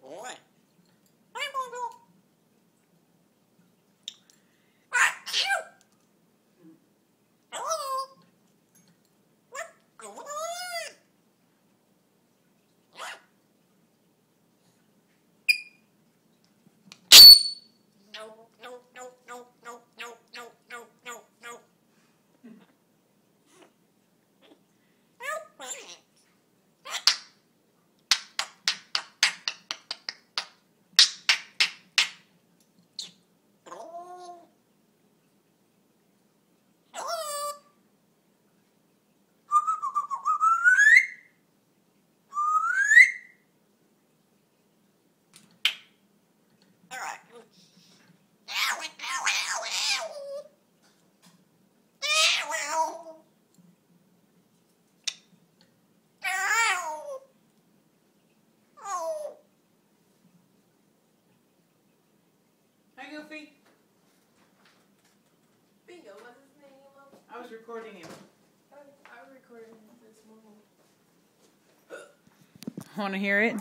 What? Goofy. Bingo, what's his name? I was recording him. I, I recorded this morning. Want to hear it?